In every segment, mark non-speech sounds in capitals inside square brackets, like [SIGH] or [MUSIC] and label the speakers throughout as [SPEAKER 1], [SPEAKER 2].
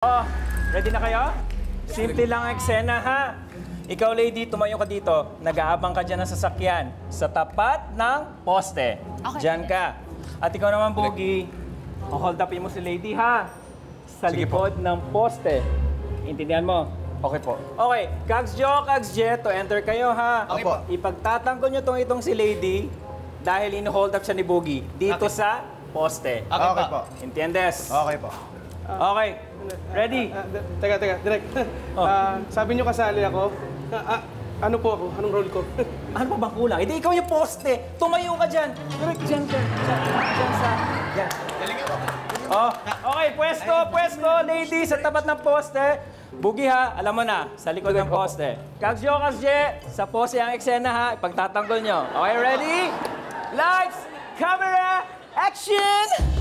[SPEAKER 1] Oh, ready na kayo? Simple lang ang eksena, ha? Ikaw, lady, tumayo ka dito. Nag-aabang ka dyan ng sasakyan sa tapat ng poste.
[SPEAKER 2] Okay.
[SPEAKER 1] Diyan ka. At ikaw naman, Bogie, hold upin mo si lady, ha? Sa likod ng poste. Intindihan mo?
[SPEAKER 3] Okay po.
[SPEAKER 1] Okay, Kags Jo, Kags Je, to enter kayo, ha?
[SPEAKER 3] Okay po.
[SPEAKER 1] Ipagtatanggol nyo tong itong si lady dahil in-hold up siya ni Bogie dito sa poste.
[SPEAKER 3] Okay, po.
[SPEAKER 1] Entiendes?
[SPEAKER 3] Okay po.
[SPEAKER 1] Okay. Ready?
[SPEAKER 4] Ah, d- teka, teka, direct. [LAUGHS]
[SPEAKER 1] Oh.
[SPEAKER 4] Ah, sabi niyo kasali ako. Ah, ah, ano po ako? Anong role ko? [LAUGHS]
[SPEAKER 1] Ano pa bang kulang? Hindi, ikaw yung poste. Tumayo ka dyan. Direct dyan, dyan, dyan sa... Dyan. Oh, okay, pwesto, pwesto, lady, sa tapat ng poste. Bugi ha, alam mo na, sa likod ng poste. Kagsyo, kagsye, sa poste ang eksena ha, ipagtatanggol nyo. Okay, ready? Lights, camera, action!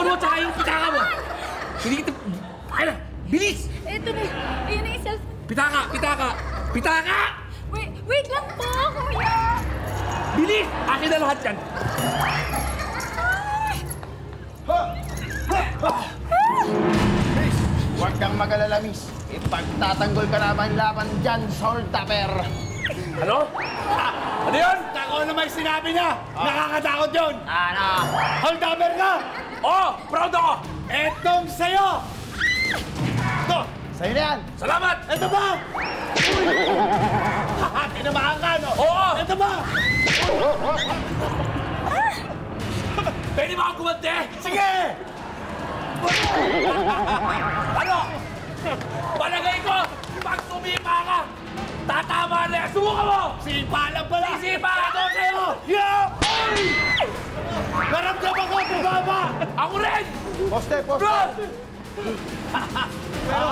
[SPEAKER 5] Na cellphone mo tsaka yung pitaka mo. Hindi kita... Ay na! Bilis!
[SPEAKER 2] Ito na. Ayun na yung cellphone.
[SPEAKER 5] Pitaka! Pitaka! Pitaka!
[SPEAKER 2] Wait, wait lang po, kuya.
[SPEAKER 5] Bilis! Akin na lahat yan.
[SPEAKER 3] Huwag kang mag-alala, miss. Ipagtatanggol ka naman laban dyan, Soul Tapper.
[SPEAKER 5] Ano? Ano yun? Ako naman yung sinabi niya. Nakakatakot yun.
[SPEAKER 3] Ano?
[SPEAKER 5] Hold upper ka! Oh, proud ako. Etong sa'yo. Ito.
[SPEAKER 3] Sa'yo na yan.
[SPEAKER 5] Salamat! Ito ba? Haha, Tinabahan ka, no? Oo! Ito ba? Pwede ba ako kumante? Sige! ano? Palagay ko, pag sumipa ka, tatama na yan. Subukan mo! Sipa lang pala! Sisipa ako sa'yo! Yeah! Ay! Naramdaman ko, bumaba! Ako rin!
[SPEAKER 3] Poste, poste.
[SPEAKER 5] Run! Pero,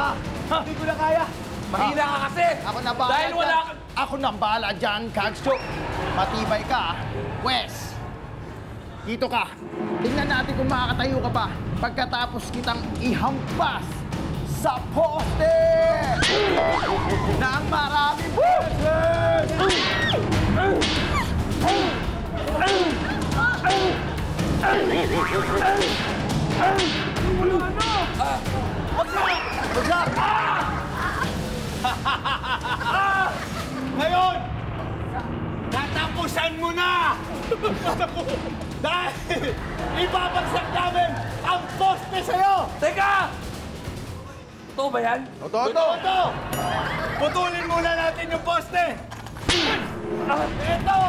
[SPEAKER 5] hindi ko na kaya. Mahina ka kasi.
[SPEAKER 3] Ako na bahala
[SPEAKER 5] Dahil wala ka...
[SPEAKER 3] Ako na bahala dyan, Kagso. Matibay ka, Wes. Dito ka. Tingnan natin kung makakatayo ka pa pagkatapos kitang ihampas sa poste
[SPEAKER 5] Dahil ibabagsak namin ang poste sa'yo! Teka! Totoo ba yan?
[SPEAKER 3] Totoo to.
[SPEAKER 5] Totoo to! Putulin muna natin yung poste! Ah, Ito!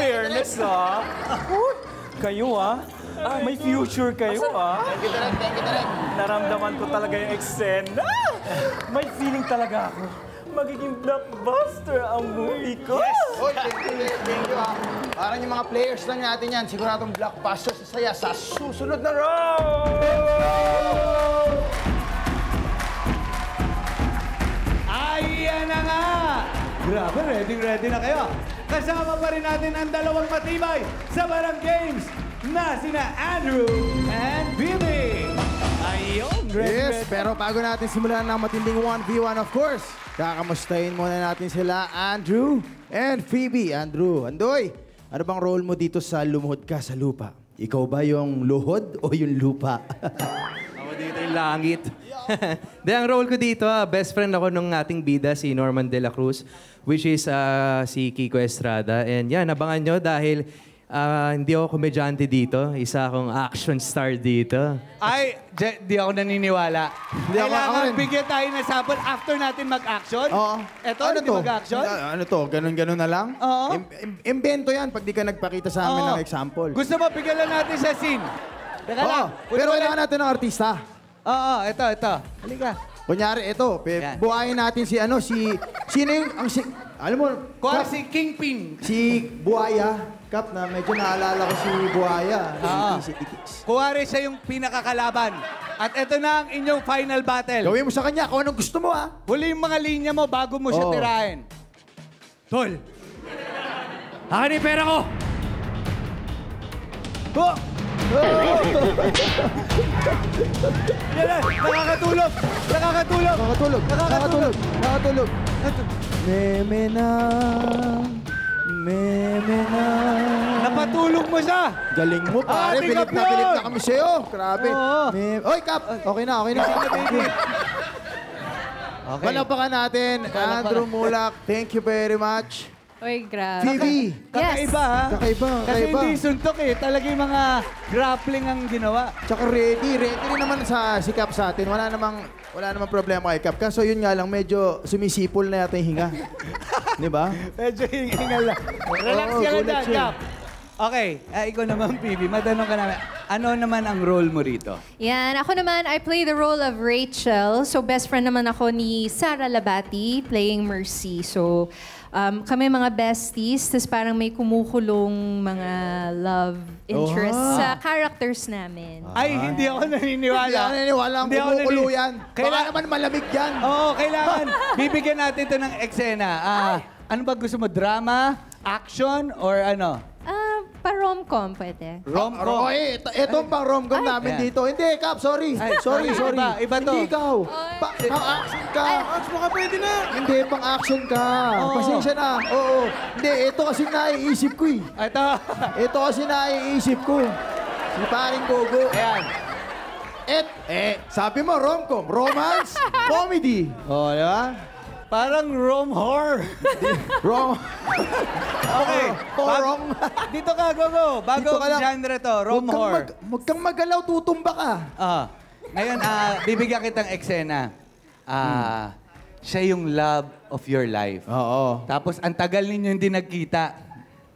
[SPEAKER 1] Fairness, ah. Kayo, ah. May future kayo, ah.
[SPEAKER 3] Thank you, Direk. Thank you, Direk.
[SPEAKER 1] Naramdaman ko talaga yung eksena. May feeling talaga ako. Magiging blockbuster ang movie ko.
[SPEAKER 3] Hoy, thank you, Direk. Thank you, ah. Parang yung mga players lang natin yan. Siguradong blockbuster sa saya sa susunod na round!
[SPEAKER 6] Ayan na nga! Grabe, ready, ready na kayo. Kasama pa rin natin ang dalawang matibay sa Barang Games na sina Andrew and Billy. Ayun, ready,
[SPEAKER 3] Yes, pero bago natin simulan ng matinding 1v1 of course, kakamustahin muna natin sila Andrew and Phoebe. Andrew, Andoy, ano bang role mo dito sa Lumuhod Ka sa Lupa? Ikaw ba yung luhod o yung lupa? [LAUGHS]
[SPEAKER 7] Ako dito yung langit. [LAUGHS] Then ang role ko dito, ah, best friend ako nung ating bida, si Norman De La Cruz, which is ah, si Kiko Estrada. And yan, abangan nyo dahil ah, hindi ako komedyante dito. Isa akong action star dito.
[SPEAKER 6] Ay, Je- di ako naniniwala.
[SPEAKER 3] Hindi ako-
[SPEAKER 6] Kailangan
[SPEAKER 3] ako
[SPEAKER 6] bigyan tayo ng sample after natin mag-action.
[SPEAKER 3] Oo.
[SPEAKER 6] Eto,
[SPEAKER 3] ano
[SPEAKER 6] hindi
[SPEAKER 3] to?
[SPEAKER 6] mag-action?
[SPEAKER 3] Ano, ano to? Ganon-ganon na lang?
[SPEAKER 6] Oo.
[SPEAKER 3] Im- im- imbento yan pag di ka nagpakita sa amin
[SPEAKER 6] Oo.
[SPEAKER 3] ng example.
[SPEAKER 6] Gusto mo, bigyan lang natin sa scene. Teka
[SPEAKER 3] Oo,
[SPEAKER 6] lang.
[SPEAKER 3] pero kailangan natin ng artista.
[SPEAKER 6] Oo, ito, ito. Halika.
[SPEAKER 3] Kunyari, ito, pe,
[SPEAKER 6] Yan.
[SPEAKER 3] buhayin natin si ano, si, sino yung, ang si, alam mo,
[SPEAKER 6] Kuha si Kingpin.
[SPEAKER 3] si Buaya, Kap, na medyo naalala ko si Buaya.
[SPEAKER 6] Oo.
[SPEAKER 3] Si- si-
[SPEAKER 6] Kuwari siya yung pinakakalaban. At ito na ang inyong final battle.
[SPEAKER 3] Gawin mo sa kanya kung anong gusto mo, ah.
[SPEAKER 6] Huli yung mga linya mo bago mo siya
[SPEAKER 3] Oo.
[SPEAKER 6] tirahin.
[SPEAKER 7] Tol! Akin yung pera ko!
[SPEAKER 6] Oh! Yan na, nakakatulog! Nakakatulog!
[SPEAKER 3] Nakatulog, nakatulog, nakatulog. Meme na, meme na.
[SPEAKER 6] Napatulog mo siya!
[SPEAKER 3] Galing mo, pare.
[SPEAKER 6] Ate
[SPEAKER 3] Bilip na
[SPEAKER 6] yun!
[SPEAKER 3] bilip na kami sa'yo. Grabe.
[SPEAKER 6] Oo.
[SPEAKER 3] Meme. Oy, Kap! Okay na, okay na. [LAUGHS]
[SPEAKER 6] Okay.
[SPEAKER 3] Palapakan natin, Andrew Mulak. Thank you very much.
[SPEAKER 2] Uy, grabe.
[SPEAKER 3] Phoebe,
[SPEAKER 6] Kakaiba ha?
[SPEAKER 3] kakaiba,
[SPEAKER 6] Kasi
[SPEAKER 3] kakaiba.
[SPEAKER 6] hindi suntok eh. Talaga yung mga grappling ang ginawa.
[SPEAKER 3] Tsaka ready, ready rin naman sa si Cap sa atin. Wala namang wala namang problema kay Cap. Kaso yun nga lang, medyo sumisipol na yata yung hinga. [LAUGHS] Di ba?
[SPEAKER 6] Medyo hingal lang. Relax ka lang dyan,
[SPEAKER 3] siya.
[SPEAKER 6] Okay, ah, ikaw naman, Pibi. Matanong ka namin. Ano naman ang role mo rito?
[SPEAKER 2] Yan, ako naman, I play the role of Rachel. So, best friend naman ako ni Sarah Labati, playing Mercy. So, um, kami mga besties, tapos parang may kumukulong mga love interests
[SPEAKER 3] Oh.
[SPEAKER 2] sa characters namin.
[SPEAKER 6] Ay, hindi ako naniniwala.
[SPEAKER 3] Hindi ako naniniwala ang
[SPEAKER 6] Hindi ako
[SPEAKER 3] kumukulo
[SPEAKER 6] nanini-
[SPEAKER 3] yan. Baka
[SPEAKER 6] Kaila-
[SPEAKER 3] naman malamig yan.
[SPEAKER 6] Oo, kailangan. [LAUGHS] Bibigyan natin ito ng eksena. Ah, ano ba gusto mo? Drama? Action? Or ano?
[SPEAKER 2] Ah, pa-rom-com pwede.
[SPEAKER 6] Rom-com?
[SPEAKER 3] Oy, ito, ito ang pang rom-com namin
[SPEAKER 6] Ayan.
[SPEAKER 3] dito. Hindi, Cap, sorry.
[SPEAKER 6] Ay,
[SPEAKER 3] sorry,
[SPEAKER 6] iba,
[SPEAKER 3] sorry.
[SPEAKER 6] iba to.
[SPEAKER 3] Hindi ikaw. Pa, pang action ka. Action ka, pwede na. Hindi, pang action ka.
[SPEAKER 6] Oo.
[SPEAKER 3] Pasensya na. Oo. Hindi, ito kasi naiisip ko eh.
[SPEAKER 6] Ito. [LAUGHS]
[SPEAKER 3] Ito kasi naiisip ko. Si paring Gogo.
[SPEAKER 6] Ayan.
[SPEAKER 3] Et, eh, sabi mo, rom-com. Romance, [LAUGHS] comedy. Oh, di ba?
[SPEAKER 6] Parang rom horror. [LAUGHS]
[SPEAKER 3] Rom...
[SPEAKER 6] Okay.
[SPEAKER 3] Porong.
[SPEAKER 6] Dito ka, Gogo. Bago
[SPEAKER 3] Dito ka lang.
[SPEAKER 6] genre to, rom
[SPEAKER 3] Huwag kang,
[SPEAKER 6] horror.
[SPEAKER 3] mag, huwag kang magalaw, tutumba ka.
[SPEAKER 6] Ah, ngayon, ah, bibigyan kitang eksena. Ah, siya yung love of your life.
[SPEAKER 3] Oo.
[SPEAKER 6] Tapos, ang tagal ninyo hindi nagkita.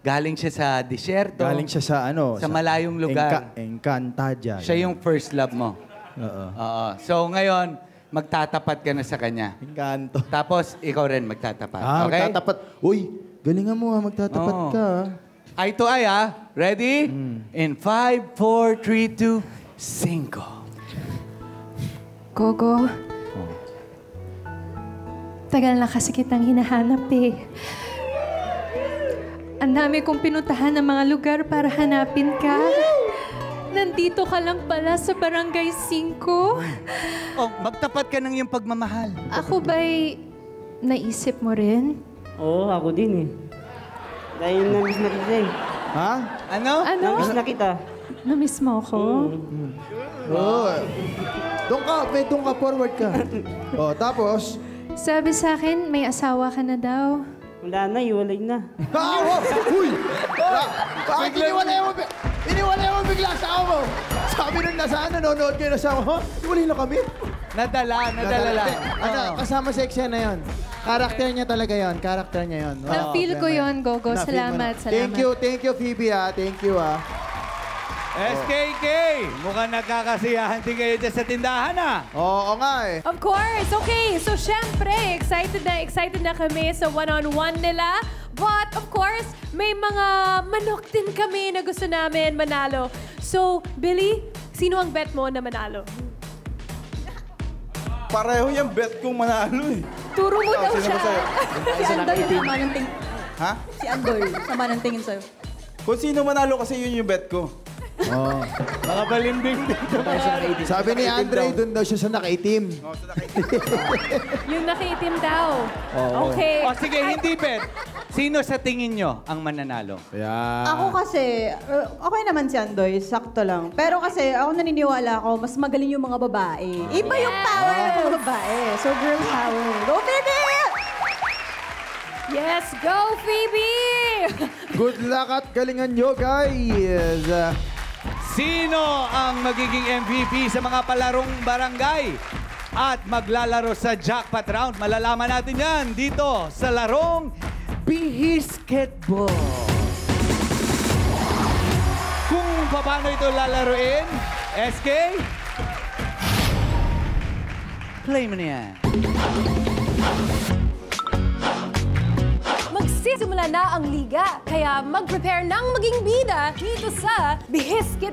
[SPEAKER 6] Galing siya sa disyerto.
[SPEAKER 3] Galing siya sa ano?
[SPEAKER 6] Sa malayong lugar.
[SPEAKER 3] Enka, Encantadia.
[SPEAKER 6] Siya yung first love mo.
[SPEAKER 3] Oo.
[SPEAKER 6] Oo. So, ngayon, magtatapat ka na sa kanya.
[SPEAKER 3] Encanto.
[SPEAKER 6] Tapos, ikaw rin magtatapat.
[SPEAKER 3] Ah,
[SPEAKER 6] okay?
[SPEAKER 3] magtatapat. Uy, galingan mo ha, magtatapat
[SPEAKER 6] Oo.
[SPEAKER 3] ka. ah.
[SPEAKER 6] Eye to eye, ah. Ready? In 5, 4, 3, 2, 5.
[SPEAKER 2] Gogo. Tagal na kasi kitang hinahanap eh. Ang dami kong pinuntahan ng mga lugar para hanapin ka. Nandito ka lang pala sa Barangay 5.
[SPEAKER 6] Oh, magtapat ka ng iyong pagmamahal.
[SPEAKER 2] Ako ba'y naisip mo rin?
[SPEAKER 8] Oo, ako din eh. Dahil na-miss na kita eh.
[SPEAKER 3] Ha?
[SPEAKER 6] Ano?
[SPEAKER 2] Ano?
[SPEAKER 8] Na-miss na kita.
[SPEAKER 2] Namiss mo ako?
[SPEAKER 3] Oo. Doon ka, may doon ka, forward ka. [LAUGHS] oh, tapos,
[SPEAKER 2] Sabi sa akin, may asawa ka na daw.
[SPEAKER 8] Wala na, iwalay na. [LAUGHS]
[SPEAKER 3] Ah, oh, Uy! Ba- Bakit iniwalay mo? Iniwalay mo bigla sa mo? Sabi nung nasaan, nanonood kayo na sa mo, iwalay na kami.
[SPEAKER 6] Nadala, nadala lang.
[SPEAKER 3] Ano, kasama sa eksena yun. Karakter niya talaga yon, karakter niya yon.
[SPEAKER 2] Na-feel ko yon, Gogo. Salamat, salamat.
[SPEAKER 3] Thank you, thank you Phoebe ha. Thank you ah.
[SPEAKER 6] SKK! Mukhang nagkakasiyahan din kayo dyan sa tindahan, ah.
[SPEAKER 3] Oo nga eh.
[SPEAKER 9] Of course. Okay. So, syempre, excited na excited na kami sa one-on-one nila. But, of course, may mga manok din kami na gusto namin manalo. So, Billy, sino ang bet mo na manalo?
[SPEAKER 10] Pareho yung bet kong manalo eh.
[SPEAKER 9] Turo mo daw
[SPEAKER 10] sino
[SPEAKER 9] siya.
[SPEAKER 11] Si Andoy, sama ng tingin.
[SPEAKER 10] Ha?
[SPEAKER 11] Si Andoy, sama ng tingin sa'yo.
[SPEAKER 10] Kung sino manalo kasi yun yung bet ko.
[SPEAKER 3] Oh.
[SPEAKER 6] Mga balimbing dito.
[SPEAKER 3] Sabi ni Andre, doon daw siya sa nakaitim.
[SPEAKER 9] Yung nakiitim daw. Okay.
[SPEAKER 6] O sige, hindi bet. Sino sa tingin nyo ang mananalo?
[SPEAKER 3] Yeah.
[SPEAKER 11] Ako kasi, uh, okay naman si Andoy, sakto lang. Pero kasi, ako naniniwala ako, mas magaling yung mga babae. Iba yung power ng mga babae. So, girl power. Go, baby!
[SPEAKER 9] Yes, go, Phoebe!
[SPEAKER 3] Good luck at galingan nyo, guys.
[SPEAKER 6] Sino ang magiging MVP sa mga palarong barangay? At maglalaro sa jackpot round. Malalaman natin yan dito sa larong Bihisketball. Kung paano ito lalaruin, SK, play mo na yan.
[SPEAKER 9] Magsisimula na ang liga, kaya mag-prepare ng maging bida dito sa Bihiskit!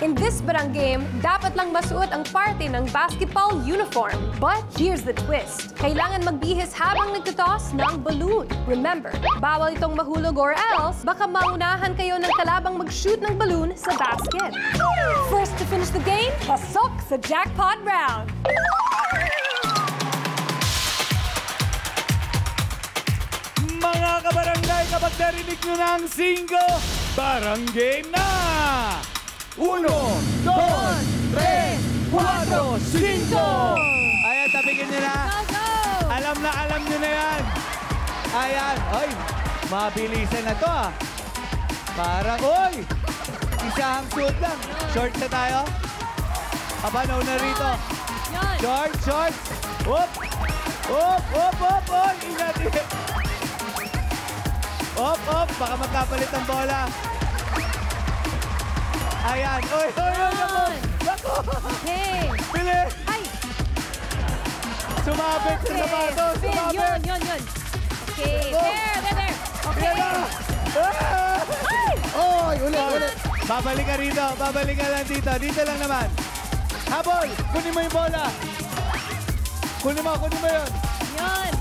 [SPEAKER 9] In this barang game, dapat lang masuot ang parte ng basketball uniform. But here's the twist. Kailangan magbihis habang nagtotoss ng balloon. Remember, bawal itong mahulog or else baka maunahan kayo ng kalabang mag-shoot ng balloon sa basket. First to finish the game, pasok sa jackpot round.
[SPEAKER 6] Kabarangay, kapag narinig nyo na ang singo, barang game na! Uno, dos, tres, cuatro, cinco! Ayan, tabigin nyo na. Alam na, alam nyo na yan. Ayan, ay, mabilisan na to ah. Parang, oy! Isang shoot lang. Short na tayo. Aba, nauna rito. Short, short. Up! Up, up, up, oy! Ingat, ingat. Op, op, baka magkapalit ng bola. Ayan, oy, oy, oy, naku! Naku!
[SPEAKER 9] Hey!
[SPEAKER 6] Bilis!
[SPEAKER 9] Ay!
[SPEAKER 6] Sumabit sa sapatos, sumabit!
[SPEAKER 9] yun, yun, yun. Okay,
[SPEAKER 6] Oh.
[SPEAKER 9] there, there, there. Okay.
[SPEAKER 6] Ah!
[SPEAKER 3] Oy, ulit, ulit.
[SPEAKER 6] Babalik ka rito, babalik ka lang dito. Dito lang naman. Habol, kunin mo yung bola. Kunin mo, kunin mo yun.
[SPEAKER 9] Yun.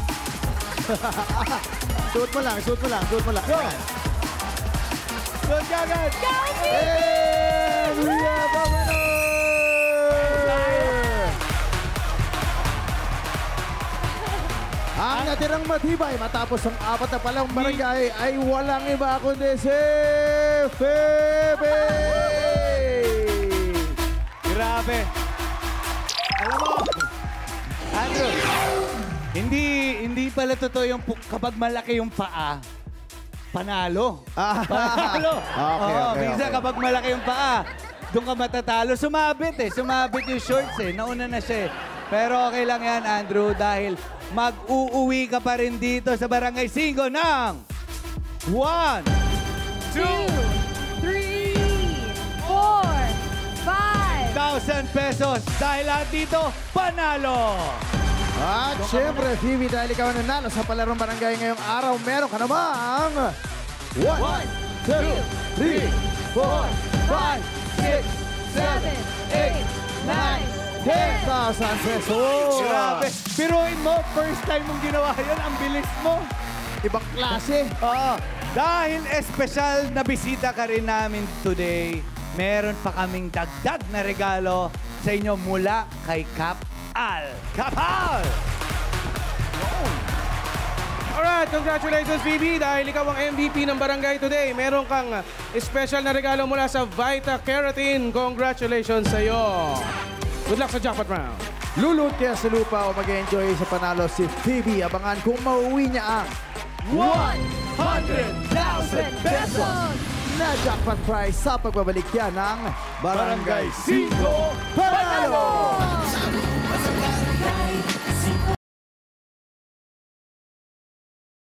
[SPEAKER 9] [LAUGHS]
[SPEAKER 3] Suot mo lang, suot mo lang, suot mo lang.
[SPEAKER 6] Go! Doon ka agad!
[SPEAKER 3] Hey, we have a winner! Ang natirang matibay matapos ang apat na palang barangay ay walang iba kundi si Febe!
[SPEAKER 6] Grabe. Alam mo, Andrew, hindi hindi pala totoo yung kapag malaki yung paa, panalo. Panalo. [LAUGHS]
[SPEAKER 3] Okay,
[SPEAKER 6] Oo,
[SPEAKER 3] okay,
[SPEAKER 6] minsan
[SPEAKER 3] okay.
[SPEAKER 6] kapag malaki yung paa, doon ka matatalo. Sumabit eh. Sumabit yung shorts eh. Nauna na siya eh. Pero okay lang yan, Andrew, dahil mag-uuwi ka pa rin dito sa Barangay 5 ng 1, 2,
[SPEAKER 9] Two, three, four, five.
[SPEAKER 6] 1,000 pesos. Dahil lahat dito, panalo.
[SPEAKER 3] At syempre, Phoebe, dahil ikaw ang nanalo sa palarong barangay ngayong araw, meron ka namang 1, 2, 3, 4, 5, 6, 7, 8, 9, 10,000 pesos!
[SPEAKER 6] Grabe. Piruin mo, first time mong ginawa yun, ang bilis mo.
[SPEAKER 3] Ibang klase.
[SPEAKER 6] Oo. Dahil espesyal na bisita ka rin namin today, meron pa kaming dagdag na regalo sa inyo mula kay Kap Al. Kapal!
[SPEAKER 4] Alright, congratulations Phoebe dahil ikaw ang MVP ng barangay today. Meron kang uh, special na regalo mula sa Vita Keratin. Congratulations sa iyo. Good luck sa jackpot round.
[SPEAKER 3] Lulot kaya sa lupa o mag-enjoy sa panalo si Phoebe. Abangan kung mauwi niya ang
[SPEAKER 6] 100,000
[SPEAKER 3] pesos na jackpot prize sa pagbabalik yan ng Barangay 5
[SPEAKER 6] Panalo!
[SPEAKER 3] Panalo!